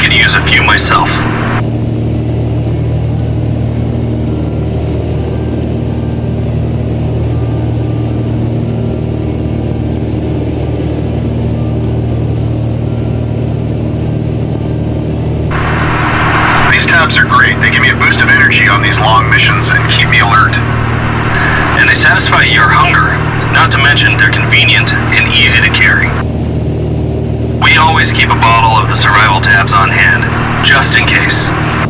Could use a few myself. These tabs are great. They give me a boost of energy on these long missions and keep me alert. And they satisfy your hunger, not to mention they're convenient and easy to carry. We always keep a bottle tabs on hand, just in case.